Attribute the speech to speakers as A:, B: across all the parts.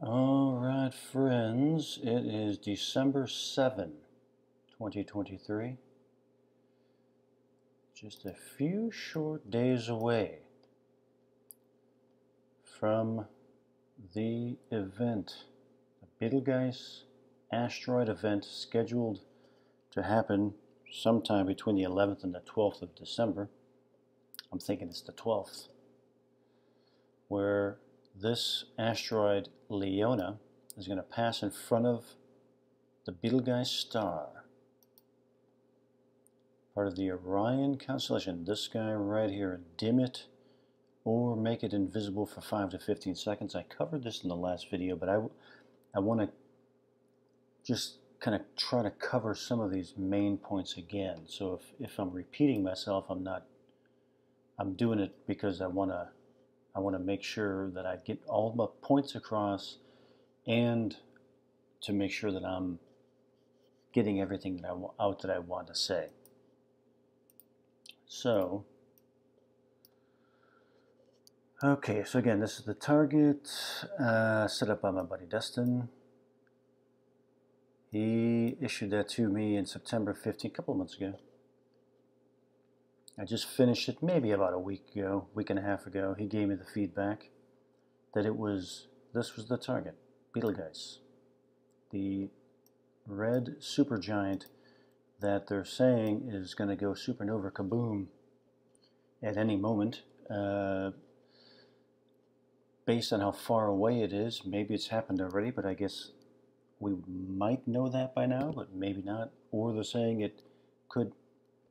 A: All right, friends, it is December 7, 2023. Just a few short days away from the event, the Betelgeuse asteroid event scheduled to happen sometime between the 11th and the 12th of December. I'm thinking it's the 12th, where this asteroid Leona is going to pass in front of the Betelgeuse star, part of the Orion constellation. This guy right here, dim it or make it invisible for 5 to 15 seconds. I covered this in the last video, but I, I want to just kind of try to cover some of these main points again. So if, if I'm repeating myself, I'm not, I'm doing it because I want to I want to make sure that I get all my points across and to make sure that I'm getting everything that I out that I want to say. So, okay, so again, this is the target uh, set up by my buddy Dustin. He issued that to me in September 15, a couple of months ago. I just finished it maybe about a week ago, week and a half ago. He gave me the feedback that it was this was the target, Betelgeuse, the red supergiant that they're saying is going to go supernova kaboom at any moment. Uh, based on how far away it is, maybe it's happened already, but I guess we might know that by now, but maybe not. Or they're saying it could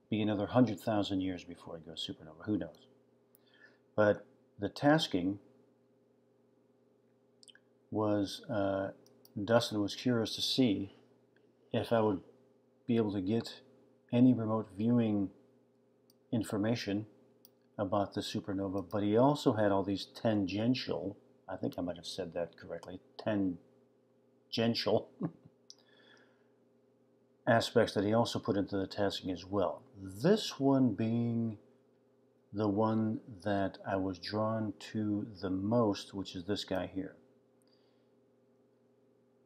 A: be another 100,000 years before it goes supernova. Who knows? But the tasking was uh, Dustin was curious to see if I would be able to get any remote viewing information about the supernova, but he also had all these tangential, I think I might have said that correctly, tangential aspects that he also put into the tasking as well. This one being the one that I was drawn to the most, which is this guy here.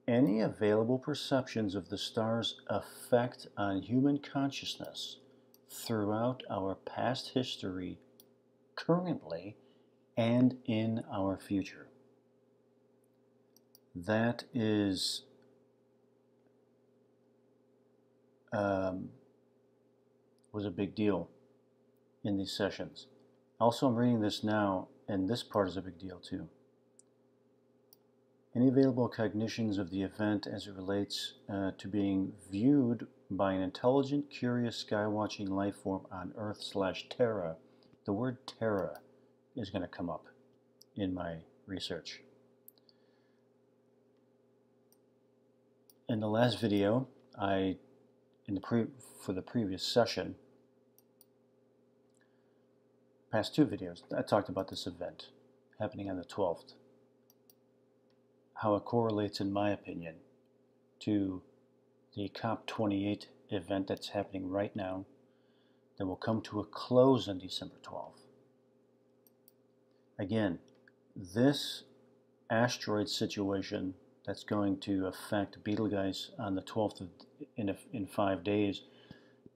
A: Any available perceptions of the star's effect on human consciousness throughout our past history, currently, and in our future. That is um, was a big deal in these sessions. Also, I'm reading this now, and this part is a big deal too. Any available cognitions of the event as it relates uh, to being viewed by an intelligent, curious, sky-watching life form on Earth slash Terra. The word Terra is going to come up in my research. In the last video, I in the pre for the previous session, past two videos, I talked about this event happening on the 12th. How it correlates, in my opinion, to the COP28 event that's happening right now that will come to a close on December 12th. Again, this asteroid situation that's going to affect Betelgeuse on the 12th of, in, a, in five days.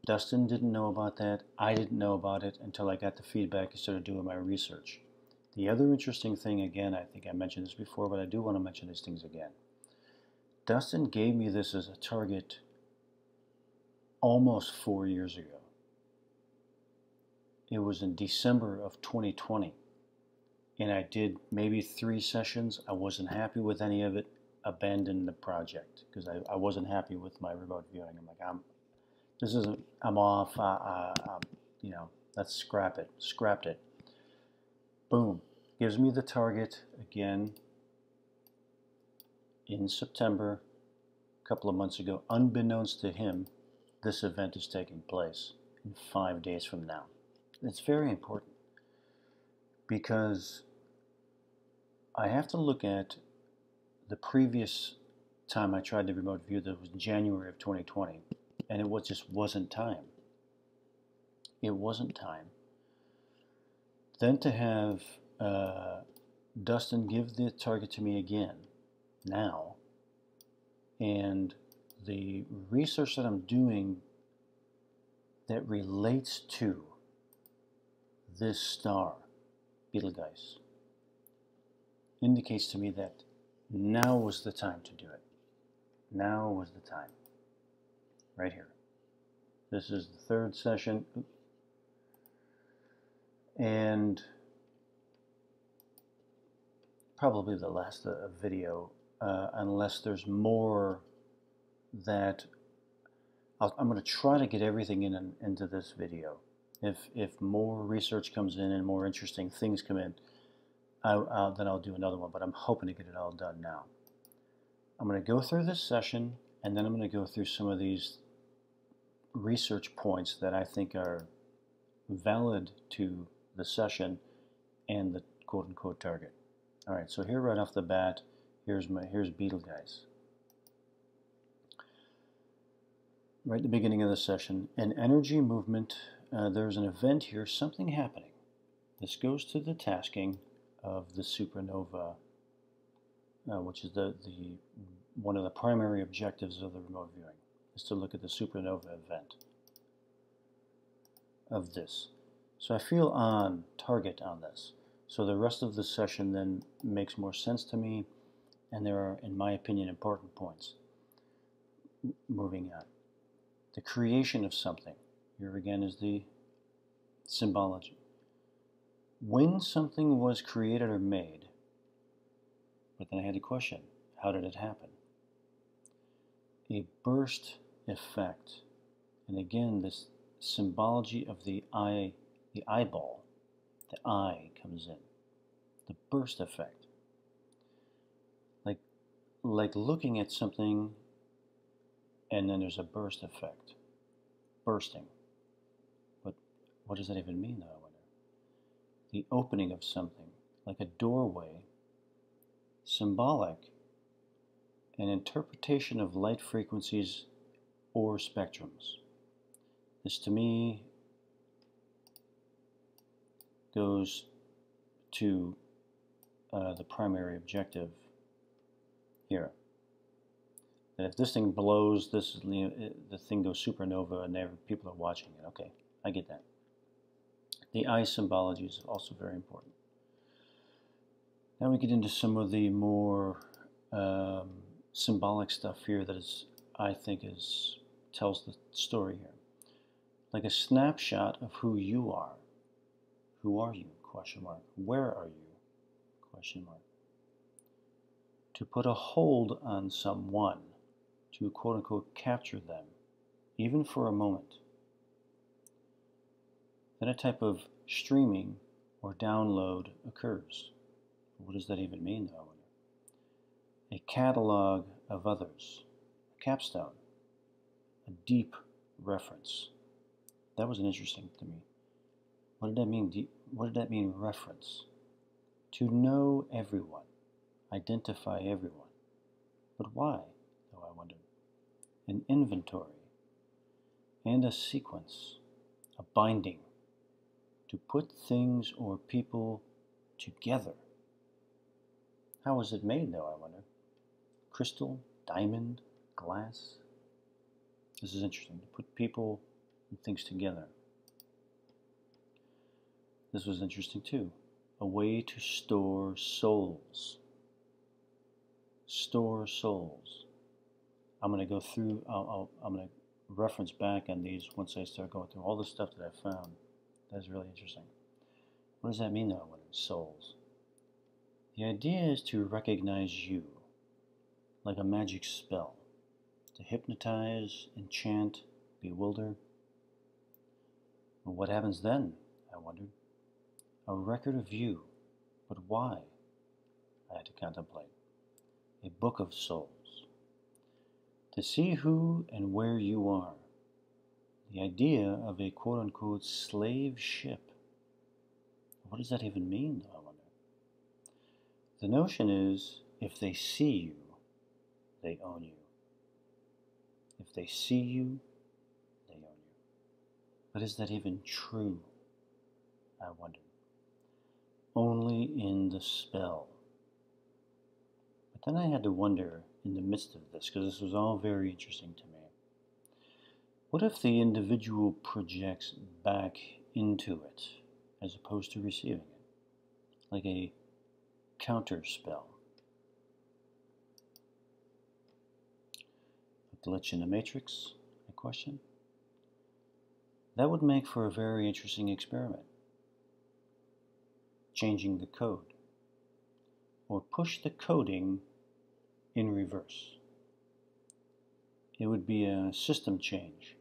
A: Dustin didn't know about that. I didn't know about it until I got the feedback and started doing my research. The other interesting thing, again, I think I mentioned this before, but I do want to mention these things again. Dustin gave me this as a target almost four years ago. It was in December of 2020. And I did maybe three sessions. I wasn't happy with any of it abandon the project because I, I wasn't happy with my remote viewing. I'm like, I'm, this isn't, I'm off, uh, uh, um, you know, let's scrap it, scrapped it. Boom, gives me the target again in September, a couple of months ago, unbeknownst to him, this event is taking place in five days from now. It's very important because I have to look at the previous time I tried the remote view, that was January of 2020, and it was just wasn't time. It wasn't time. Then to have uh, Dustin give the target to me again now. And the research that I'm doing that relates to this star, Betelgeuse, indicates to me that now was the time to do it. Now was the time. Right here. This is the third session. And probably the last uh, video, uh, unless there's more that i am going to try to get everything in, in into this video. If if more research comes in and more interesting things come in, I, uh, then I'll do another one. But I'm hoping to get it all done now. I'm going to go through this session, and then I'm going to go through some of these research points that I think are valid to the session and the quote-unquote target. All right, so here right off the bat, here's my here's Betelgeuse. Right at the beginning of the session, an energy movement. Uh, there's an event here, something happening. This goes to the tasking of the supernova, uh, which is the the one of the primary objectives of the remote viewing is to look at the supernova event of this. So I feel on target on this. So the rest of the session then makes more sense to me, and there are, in my opinion, important points. Moving on. The creation of something. Here again is the symbology. When something was created or made, but then I had a question, how did it happen? A burst effect. And again, this symbology of the eye, the eyeball, the eye comes in. The burst effect. Like, like looking at something and then there's a burst effect. Bursting. But what does that even mean, though? The opening of something, like a doorway, symbolic, an interpretation of light frequencies or spectrums. This to me goes to uh, the primary objective here. That if this thing blows, this the thing goes supernova and people are watching it. Okay, I get that. The eye symbology is also very important. Now we get into some of the more um, symbolic stuff here that is, I think, is tells the story here. Like a snapshot of who you are. Who are you? Question mark. Where are you? Question mark. To put a hold on someone, to quote unquote capture them, even for a moment. Then a type of streaming or download occurs. What does that even mean, though? A catalog of others, a capstone a deep reference. That was interesting to me. What did that mean? Deep, what did that mean, reference? To know everyone, identify everyone. But why, though I wondered? An inventory and a sequence, a binding, to put things or people together. How was it made, though, I wonder? Crystal, diamond, glass? This is interesting to put people and things together. This was interesting too. A way to store souls. Store souls. I'm going to go through, I'll, i am going to reference back on these once I start going through all the stuff that I found. That's really interesting. What does that mean though, when it's souls? The idea is to recognize you like a magic spell to hypnotize, enchant, bewilder. What happens then? I wondered. A record of you, but why? I had to contemplate. A book of souls. To see who and where you are. The idea of a quote unquote slave ship. What does that even mean, I wonder? The notion is if they see you, they own you. If they see you, they own you. But is that even true? I wonder. Only in the spell. But Then I had to wonder in the midst of this, because this was all very interesting to me. What if the individual projects back into it as opposed to receiving it? Like a counter spell. A glitch in the matrix, I question. That would make for a very interesting experiment. Changing the code. Or push the coding in reverse. It would be a system change.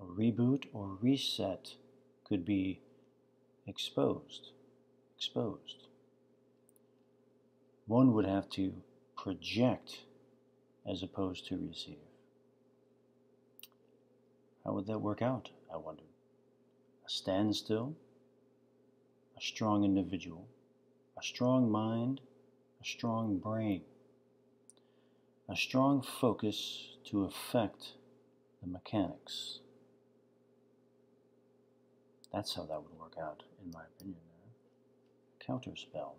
A: A reboot or reset could be exposed. Exposed. One would have to project as opposed to receive. How would that work out, I wondered? A standstill? A strong individual? A strong mind? A strong brain? a strong focus to affect the mechanics. That's how that would work out, in my opinion. Counterspell.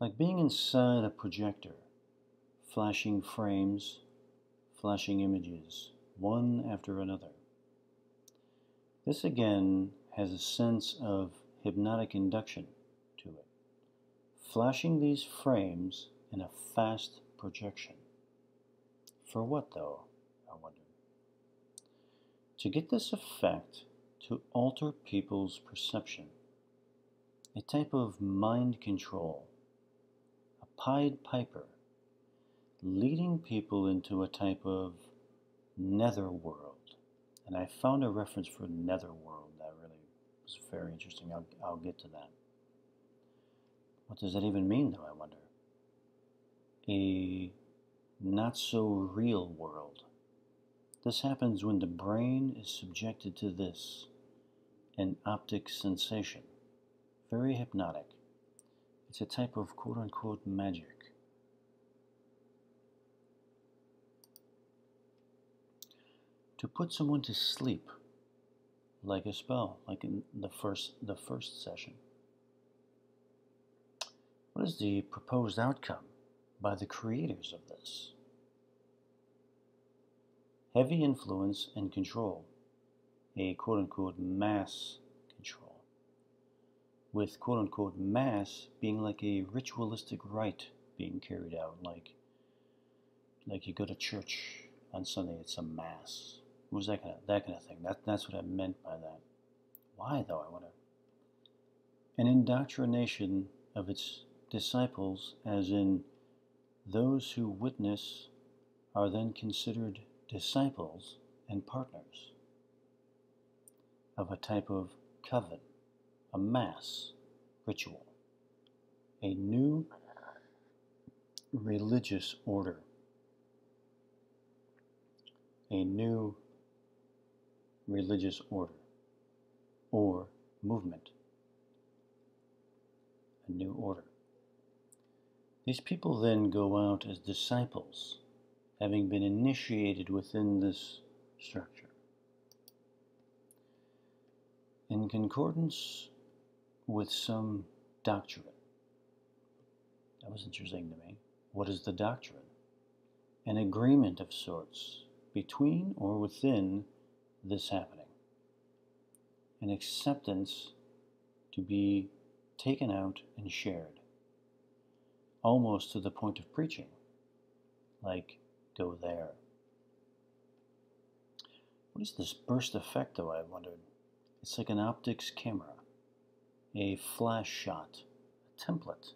A: Like being inside a projector, flashing frames, flashing images, one after another. This again has a sense of hypnotic induction to it. Flashing these frames in a fast projection. For what, though? To get this effect to alter people's perception, a type of mind control, a Pied Piper, leading people into a type of netherworld. And I found a reference for netherworld that really was very interesting. I'll, I'll get to that. What does that even mean, though, I wonder? a not so real world. This happens when the brain is subjected to this, an optic sensation. Very hypnotic. It's a type of quote unquote magic. To put someone to sleep, like a spell, like in the first, the first session. What is the proposed outcome? by the creators of this. Heavy influence and control, a quote unquote mass control, with quote unquote mass being like a ritualistic rite being carried out, like like you go to church on Sunday, it's a mass. It was that kind of that kind of thing. That that's what I meant by that. Why though? I wonder. an indoctrination of its disciples, as in those who witness are then considered disciples and partners of a type of coven, a mass ritual, a new religious order, a new religious order or movement, a new order. These people then go out as disciples, having been initiated within this structure. In concordance with some doctrine. That was interesting to me. What is the doctrine? An agreement of sorts between or within this happening. An acceptance to be taken out and shared almost to the point of preaching, like go there. What is this burst effect, though? I wondered. It's like an optics camera, a flash shot, a template.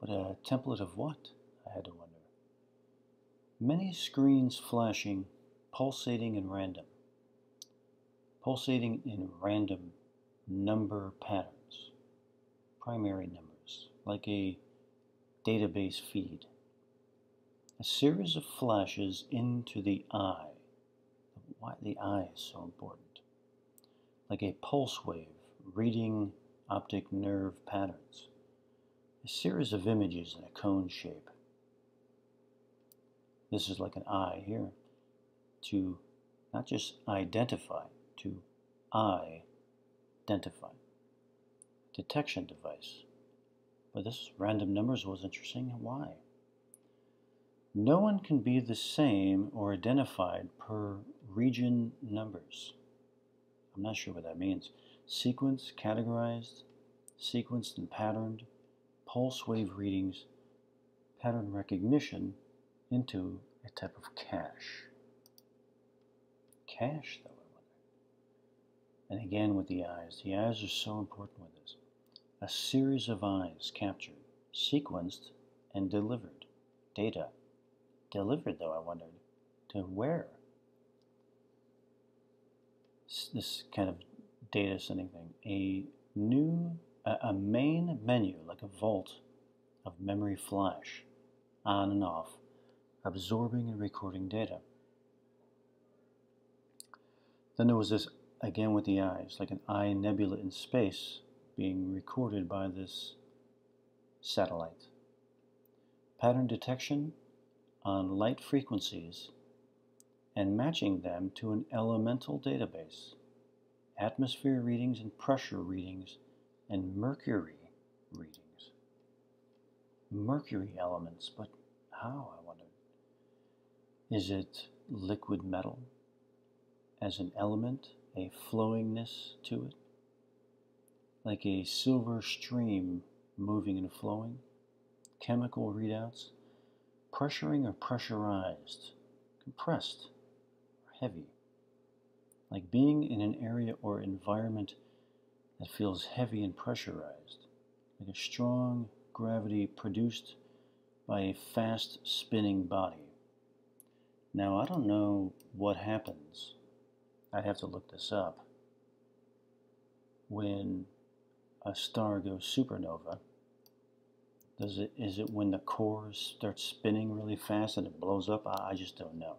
A: But a template of what? I had to wonder. Many screens flashing, pulsating in random, pulsating in random number patterns, primary numbers like a database feed. A series of flashes into the eye. Why the eye is so important. Like a pulse wave reading optic nerve patterns. A series of images in a cone shape. This is like an eye here to not just identify, to identify. Detection device But this random numbers was interesting. Why? No one can be the same or identified per region numbers. I'm not sure what that means. Sequence, categorized, sequenced and patterned, pulse wave readings, pattern recognition into a type of cache. Cache, though, I wonder. And again with the eyes. The eyes are so important with this. A series of eyes captured, sequenced, and delivered. Data. Delivered, though, I wondered. To where? This kind of data sending thing. A new, a, main menu, like a vault of memory flash, on and off, absorbing and recording data. Then there was this, again with the eyes, like an eye nebula in space being recorded by this satellite. Pattern detection on light frequencies and matching them to an elemental database, atmosphere readings and pressure readings, and mercury readings. Mercury elements, but how, I wonder? Is it liquid metal as an element, a flowingness to it? Like a silver stream moving and flowing? Chemical readouts? Pressuring or pressurized? Compressed or heavy? Like being in an area or environment that feels heavy and pressurized, like a strong gravity produced by a fast spinning body. Now, I don't know what happens. I'd have to look this up. When a star goes supernova, does it is it when the core starts spinning really fast and it blows up? I, I just don't know.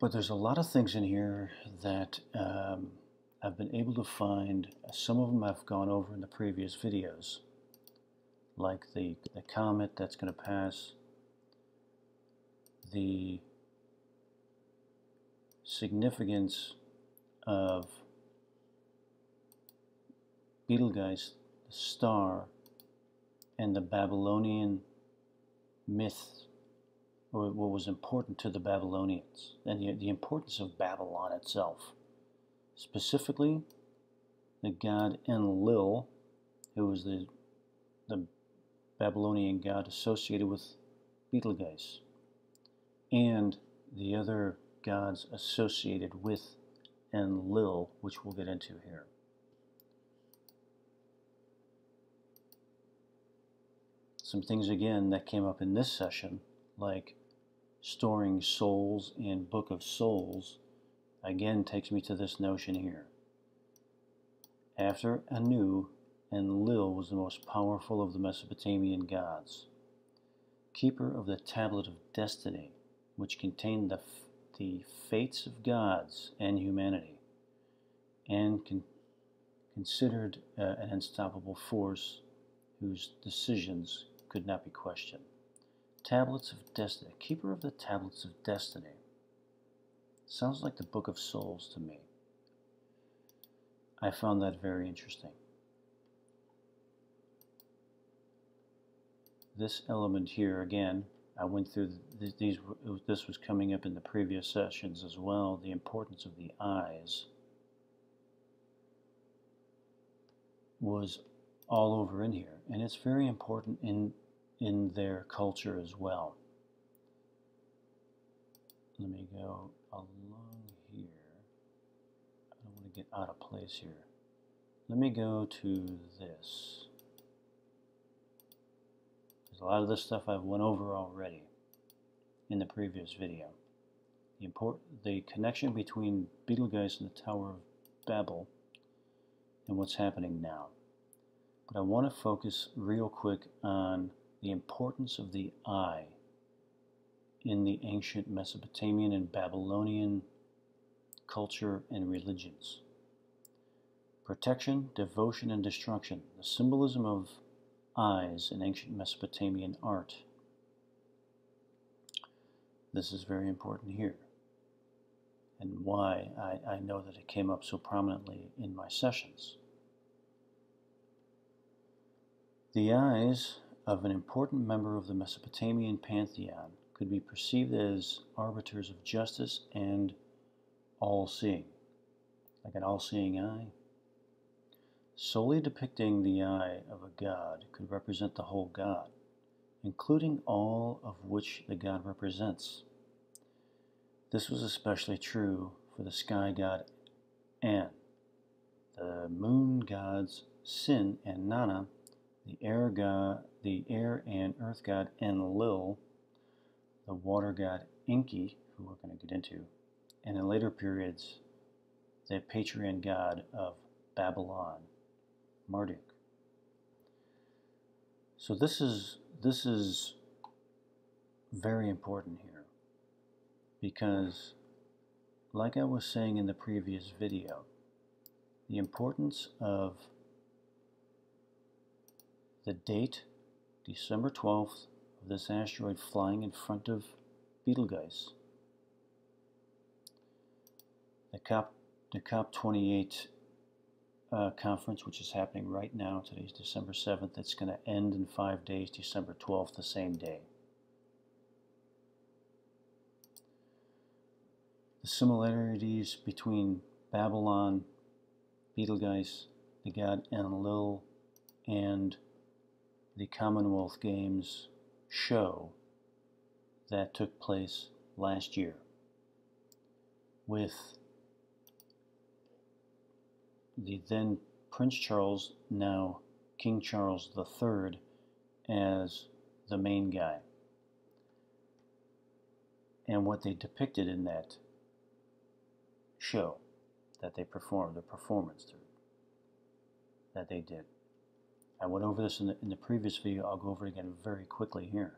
A: But there's a lot of things in here that um, I've been able to find. Some of them I've gone over in the previous videos, like the, the comet that's going to pass, the significance of Betelgeuse, the star, and the Babylonian myth, or what was important to the Babylonians, and the, the importance of Babylon itself. Specifically, the god Enlil, who was the, the Babylonian god associated with Betelgeuse, and the other gods associated with Enlil, which we'll get into here. Some things again that came up in this session, like storing souls in Book of Souls, again takes me to this notion here. After Anu, Enlil was the most powerful of the Mesopotamian gods, keeper of the tablet of destiny, which contained the the fates of gods and humanity, and con considered uh, an unstoppable force whose decisions could not be questioned. Tablets of Destiny, keeper of the tablets of destiny. Sounds like the Book of Souls to me. I found that very interesting. This element here, again, I went through these, this was coming up in the previous sessions as well, the importance of the eyes was all over in here. And it's very important in, in their culture as well. Let me go along here. I don't want to get out of place here. Let me go to this. There's a lot of this stuff I've went over already in the previous video. The, import, the connection between Betelgeuse and the Tower of Babel and what's happening now. But I want to focus real quick on the importance of the eye in the ancient Mesopotamian and Babylonian culture and religions. Protection, devotion, and destruction. The symbolism of eyes in ancient Mesopotamian art. This is very important here, and why I, I know that it came up so prominently in my sessions. The eyes of an important member of the Mesopotamian pantheon could be perceived as arbiters of justice and all seeing, like an all seeing eye. Solely depicting the eye of a god could represent the whole god, including all of which the god represents. This was especially true for the sky god An, the moon gods Sin and Nanna, the air god, the air and earth god Enlil, the water god Enki, who we're going to get into, and in later periods, the patron god of Babylon, Marduk. So this is this is very important here because like I was saying in the previous video, the importance of the date, December 12th, of this asteroid flying in front of Betelgeuse. The COP, the COP28 uh, conference, which is happening right now, today's December 7th, it's going to end in five days, December 12th, the same day. The similarities between Babylon, Betelgeuse, the god Enlil, and the Commonwealth Games show that took place last year with the then Prince Charles, now King Charles III, as the main guy. And what they depicted in that show that they performed, the performance that they did. I went over this in the, in the previous video. I'll go over it again very quickly here.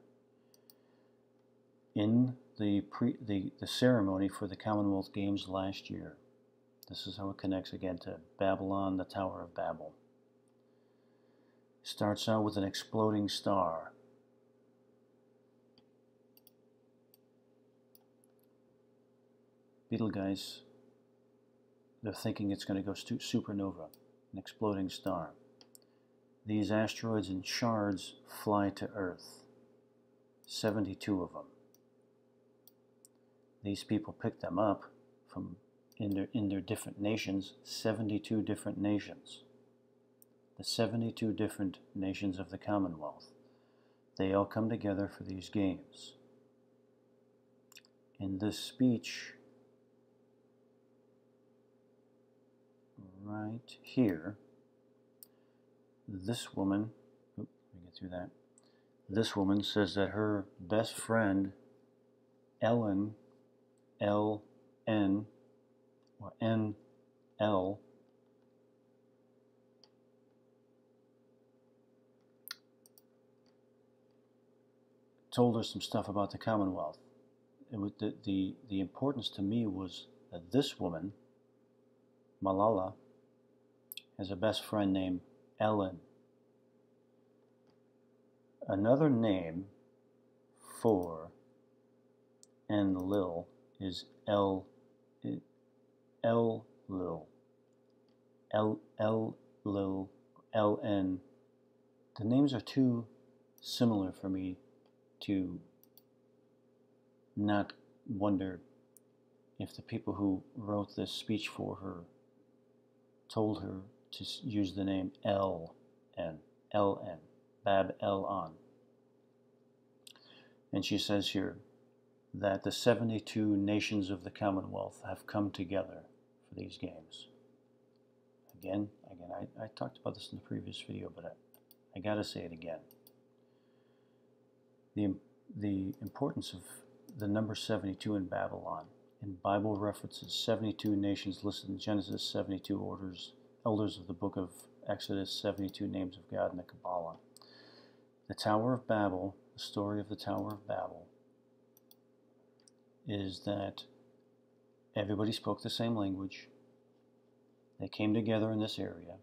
A: In the, pre, the, the ceremony for the Commonwealth Games last year, this is how it connects again to Babylon, the Tower of Babel. Starts out with an exploding star. Betelgeuse, they're thinking it's going to go supernova, an exploding star. These asteroids and shards fly to Earth. 72 of them. These people pick them up from in their, in their different nations, 72 different nations. The 72 different nations of the Commonwealth. They all come together for these games. In this speech, right here, this woman, oops, let me get through that. This woman says that her best friend, Ellen, L N, or N L, told her some stuff about the Commonwealth. It was the, the, the importance to me was that this woman, Malala, has a best friend named Ellen. Another name for Enlil is El El Lil. El El Lil L N. The names are too similar for me to not wonder if the people who wrote this speech for her told her to use the name L N L N Bab And she says here that the 72 nations of the Commonwealth have come together for these games. Again, again, I, I talked about this in the previous video, but I, I gotta say it again. The, the importance of the number 72 in Babylon. In Bible references, 72 nations listed in Genesis, 72 orders elders of the book of Exodus, 72 names of God in the Kabbalah. The Tower of Babel, the story of the Tower of Babel, is that everybody spoke the same language. They came together in this area.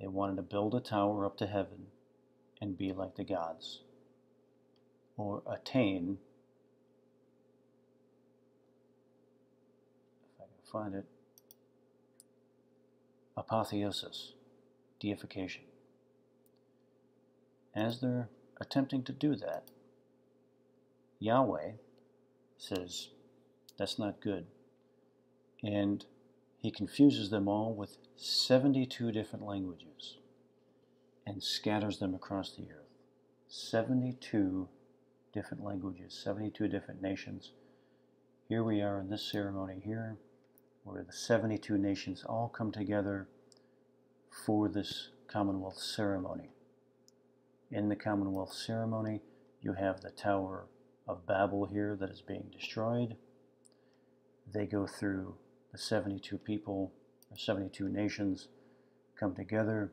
A: They wanted to build a tower up to heaven and be like the gods, or attain, if I can find it, apotheosis, deification. as they're attempting to do that, Yahweh says, That's not good. And he confuses them all with 72 different languages and scatters them across the earth. 72 different languages, 72 different nations. Here we are in this ceremony here, where the 72 nations all come together for this Commonwealth ceremony. In the Commonwealth ceremony, you have the Tower of Babel here that is being destroyed. They go through the 72 people, or 72 nations, come together.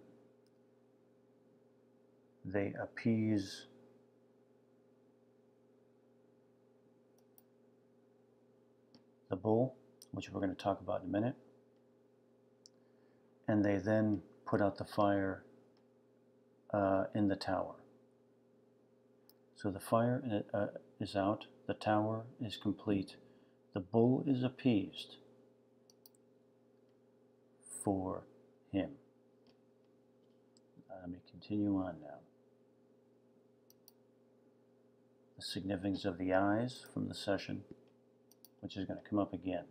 A: They appease the bull, which we're going to talk about in a minute. And they then put out the fire uh, in the tower. So the fire uh, is out, the tower is complete, the bull is appeased for him. Uh, let me continue on now. The significance of the eyes from the session, which is going to come up again.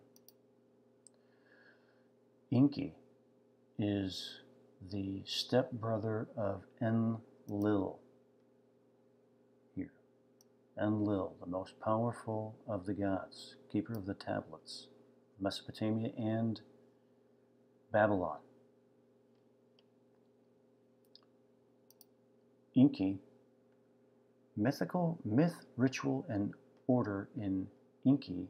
A: Enki is the stepbrother of Enlil here. Enlil, the most powerful of the gods, keeper of the tablets, Mesopotamia and Babylon. Enki, mythical myth, ritual, and order in Enki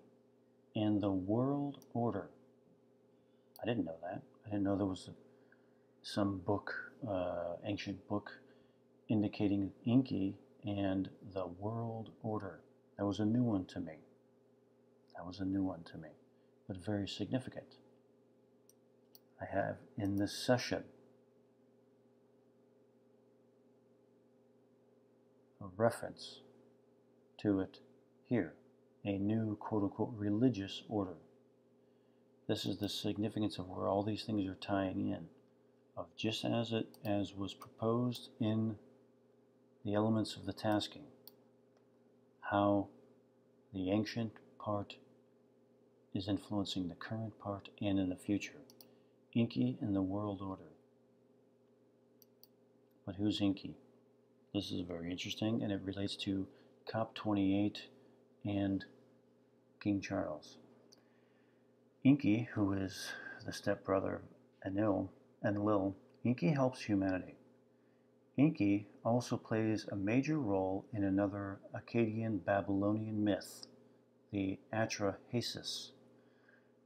A: and the world order. I didn't know that. I didn't know there was some book, uh, ancient book, indicating Enki and the world order. That was a new one to me. That was a new one to me, but very significant. I have in this session a reference to it here, a new quote unquote religious order. This is the significance of where all these things are tying in of just as it as was proposed in the elements of the tasking, how the ancient part is influencing the current part and in the future. Enki in the world order. But who's Enki? This is very interesting and it relates to COP28 and King Charles. Enki, who is the stepbrother of Enlil, Enlil, Enki helps humanity. Enki also plays a major role in another Akkadian Babylonian myth, the Atrahasis,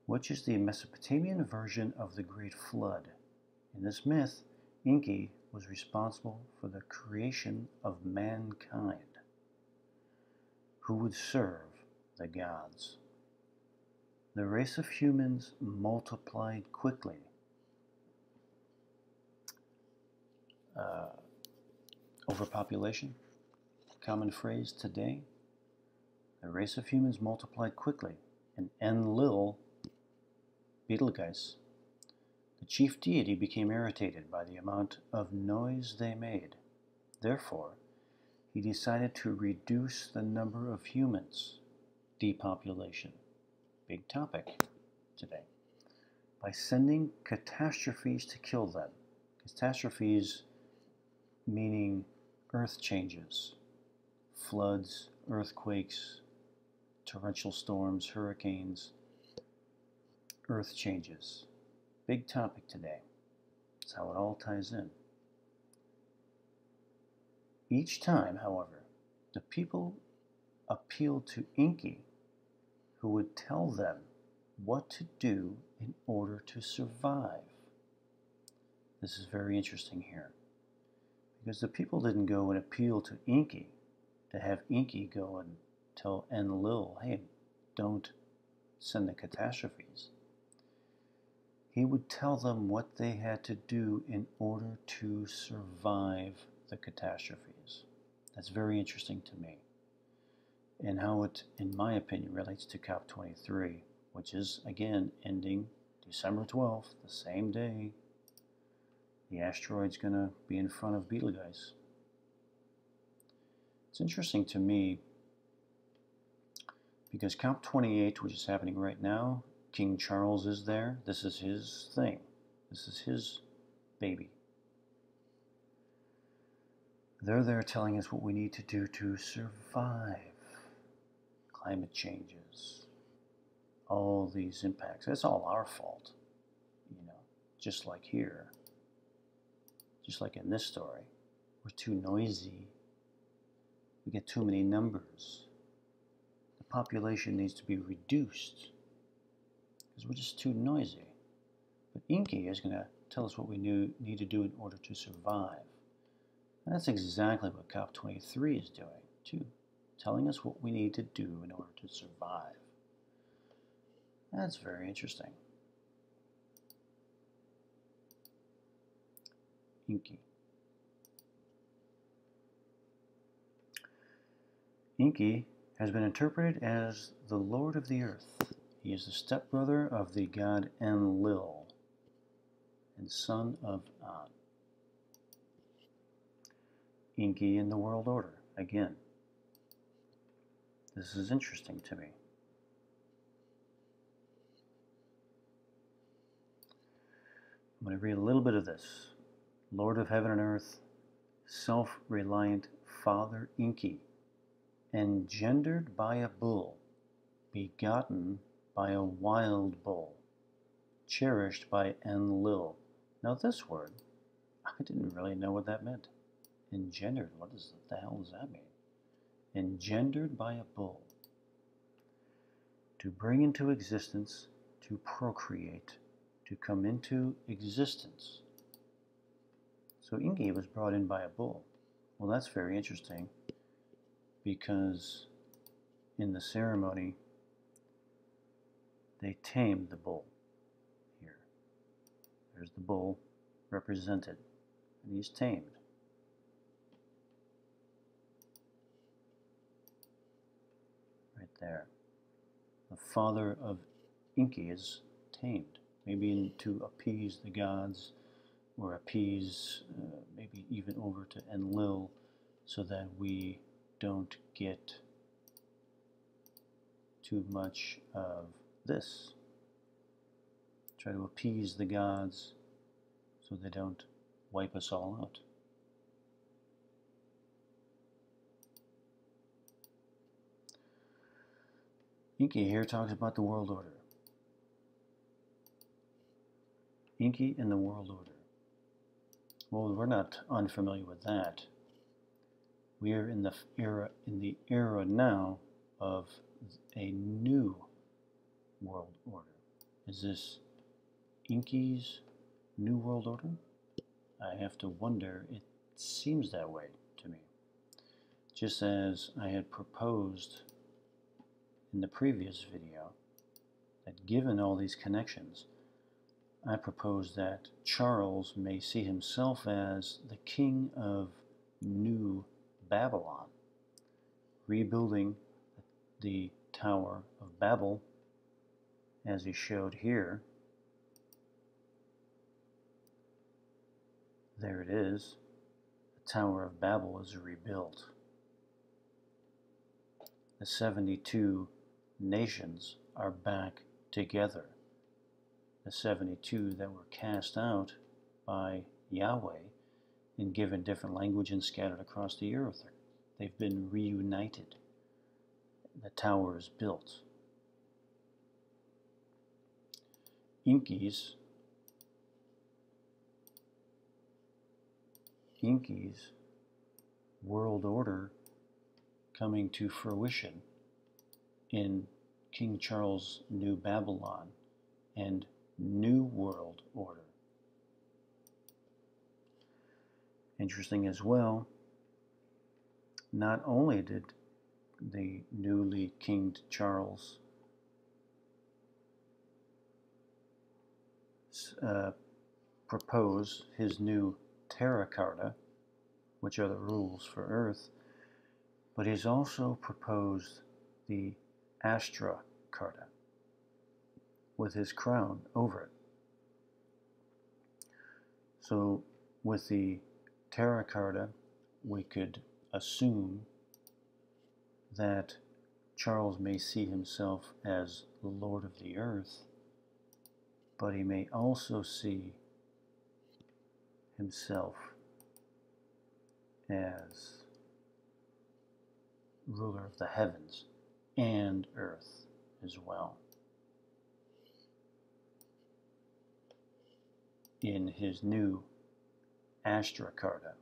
A: which is the Mesopotamian version of the Great Flood. In this myth, Enki was responsible for the creation of mankind, who would serve the gods. The race of humans multiplied quickly uh, overpopulation, common phrase today. The race of humans multiplied quickly, and Enlil, Betelgeuse, the chief deity, became irritated by the amount of noise they made. Therefore, he decided to reduce the number of humans, depopulation, big topic today, by sending catastrophes to kill them. Catastrophes meaning earth changes, floods, earthquakes, torrential storms, hurricanes, earth changes. Big topic today. That's how it all ties in. Each time, however, the people appealed to Enki, who would tell them what to do in order to survive. This is very interesting here. Because the people didn't go and appeal to Enki to have Enki go and tell Enlil, hey, don't send the catastrophes. He would tell them what they had to do in order to survive the catastrophes. That's very interesting to me. And how it, in my opinion, relates to COP23, which is, again, ending December 12th, the same day the asteroid's going to be in front of Betelgeuse. It's interesting to me because COP28, which is happening right now, King Charles is there. This is his thing. This is his baby. They're there telling us what we need to do to survive climate changes, all these impacts. It's all our fault, you know, just like here, just like in this story. We're too noisy. We get too many numbers. The population needs to be reduced because we're just too noisy. But Enki is going to tell us what we need to do in order to survive. And that's exactly what COP23 is doing, too, telling us what we need to do in order to survive. That's very interesting. Enki. Enki has been interpreted as the Lord of the Earth. He is the stepbrother of the god Enlil and son of An. Enki in the world order. Again, this is interesting to me. I'm going to read a little bit of this. Lord of heaven and earth, self reliant Father Enki, engendered by a bull, begotten by a wild bull, cherished by Enlil. Now, this word, I didn't really know what that meant. Engendered, what is the hell does that mean? Engendered by a bull. To bring into existence, to procreate, to come into existence. So Enki was brought in by a bull. Well, that's very interesting because in the ceremony, they tamed the bull. Here. There's the bull represented, and he's tamed. There. The father of Enki is tamed, maybe to appease the gods or appease uh, maybe even over to Enlil so that we don't get too much of this. Try to appease the gods so they don't wipe us all out. Enki here talks about the world order. Enki and the world order. Well, we're not unfamiliar with that. We are in the era in the era now of a new world order. Is this Enki's new world order? I have to wonder. It seems that way to me. Just as I had proposed in the previous video that given all these connections, I propose that Charles may see himself as the king of New Babylon, rebuilding the Tower of Babel as he showed here. There it is. The Tower of Babel is rebuilt. The 72 nations are back together. The 72 that were cast out by Yahweh and given different language and scattered across the earth, they've been reunited. The tower is built. Enki's Enki's world order coming to fruition in King Charles' New Babylon and New World Order. Interesting as well, not only did the newly kinged Charles uh, propose his new Terra Carta, which are the rules for Earth, but he's also proposed the Astra Carta with his crown over it. So with the Terra Carta, we could assume that Charles may see himself as the Lord of the earth, but he may also see himself as ruler of the heavens and earth as well. In his new Astra Carta.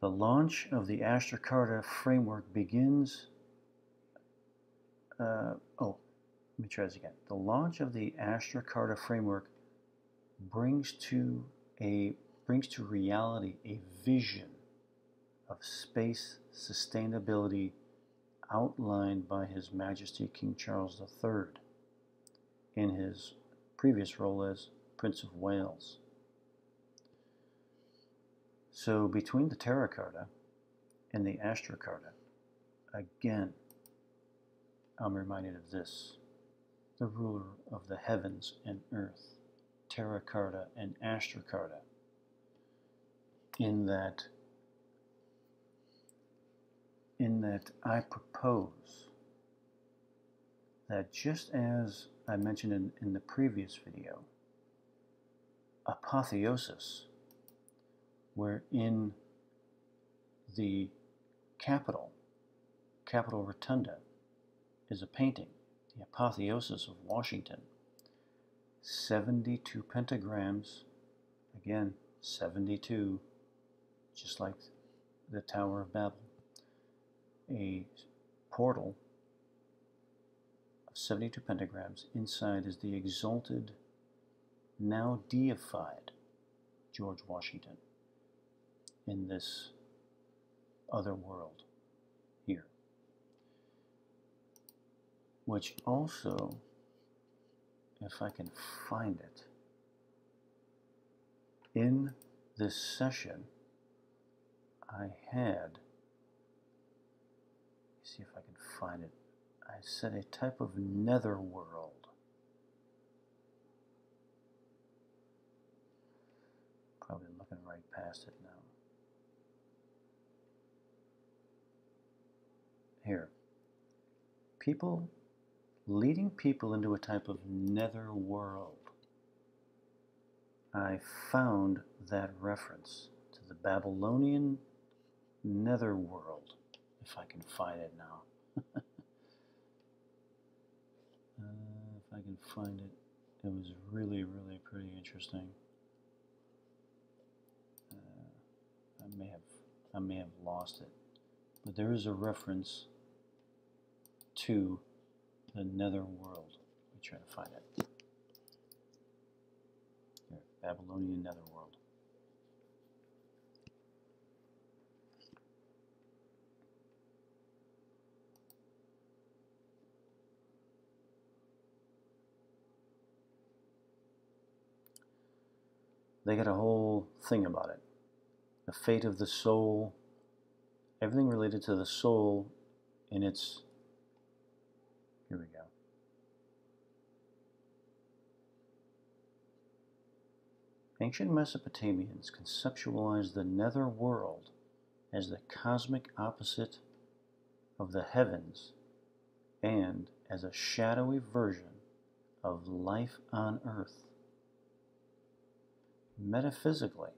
A: The launch of the Astra Carta framework begins. Uh, oh, let me try this again. The launch of the Astra Carta framework brings to a brings to reality a vision of space sustainability outlined by His Majesty King Charles III in his previous role as Prince of Wales. So between the Terra Carta and the Astra Carta, again, I'm reminded of this the ruler of the heavens and earth, Terra Carta and Astra Carta, in that in that I propose that just as I mentioned in, in the previous video, apotheosis, wherein the Capitol, Capitol Rotunda, is a painting, the apotheosis of Washington. 72 pentagrams, again, 72, just like the Tower of Babel. A portal of 72 pentagrams. Inside is the exalted now deified George Washington in this other world here. Which also, if I can find it, in this session, I had, see if I can find it, I said a type of netherworld Probably looking right past it now. Here. People, leading people into a type of nether world. I found that reference to the Babylonian netherworld, if I can find it now. uh, if I can find it, it was really, really pretty interesting. I may have I may have lost it, but there is a reference to the nether world. Let me try to find it. Here, Babylonian netherworld. They got a whole thing about it the fate of the soul, everything related to the soul in its. Here we go. Ancient Mesopotamians conceptualized the nether world as the cosmic opposite of the heavens and as a shadowy version of life on earth. Metaphysically,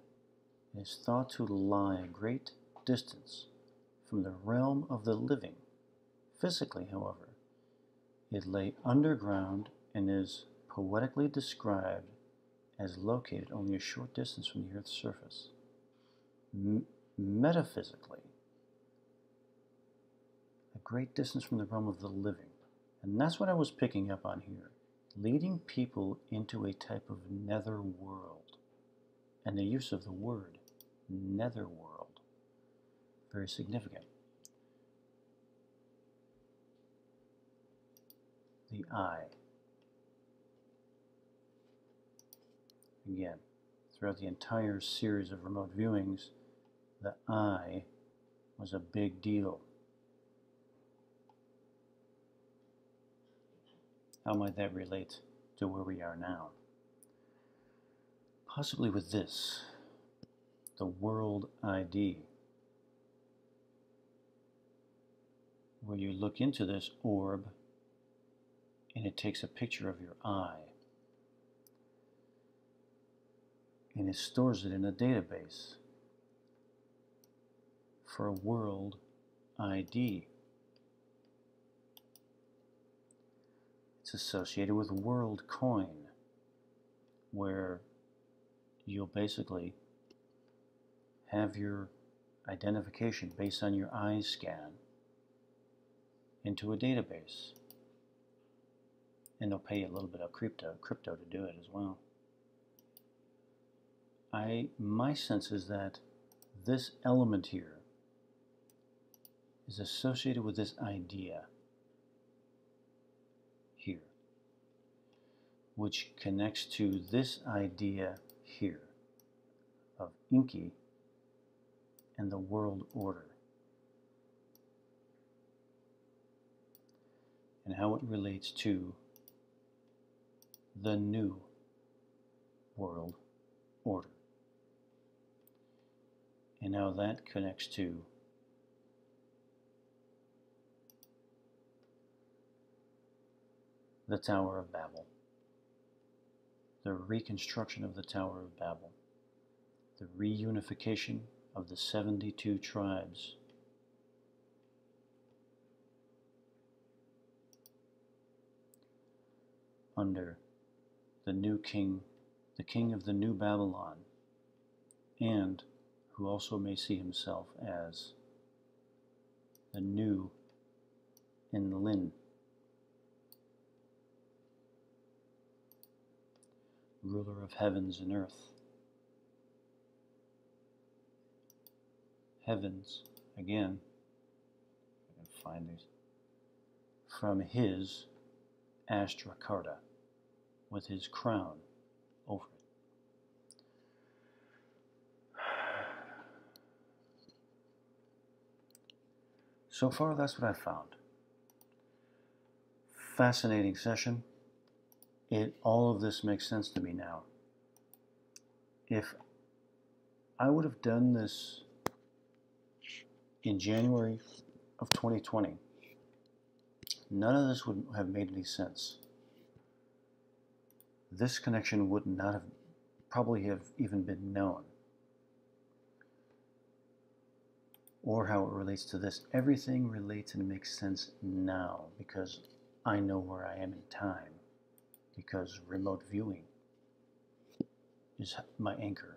A: is thought to lie a great distance from the realm of the living. Physically, however, it lay underground and is poetically described as located only a short distance from the Earth's surface. M metaphysically, a great distance from the realm of the living. And that's what I was picking up on here, leading people into a type of nether world, and the use of the word netherworld. Very significant. The eye. Again, throughout the entire series of remote viewings, the eye was a big deal. How might that relate to where we are now? Possibly with this the World ID. where you look into this orb and it takes a picture of your eye and it stores it in a database for a world ID. It's associated with WorldCoin, where you'll basically have your identification based on your eye scan into a database. And they'll pay you a little bit of crypto, crypto to do it as well. I, my sense is that this element here is associated with this idea here, which connects to this idea here of Enki and the world order. And how it relates to the new world order. And how that connects to the Tower of Babel, the reconstruction of the Tower of Babel, the reunification of the 72 tribes. Under the new king, the king of the new Babylon, and who also may see himself as the new Enlil. Ruler of heavens and earth. Heavens, again, I can find these, from his Astra Carta, with his crown over it. So far, that's what I've found. Fascinating session it all of this makes sense to me now. If I would have done this in January of 2020, none of this would have made any sense. This connection would not have probably have even been known. Or how it relates to this. Everything relates and makes sense now because I know where I am in time because remote viewing is my anchor.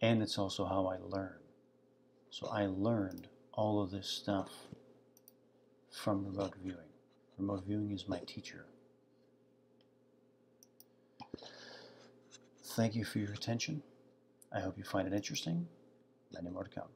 A: And it's also how I learn. So I learned all of this stuff from remote viewing. Remote viewing is my teacher. Thank you for your attention. I hope you find it interesting. Many more to come.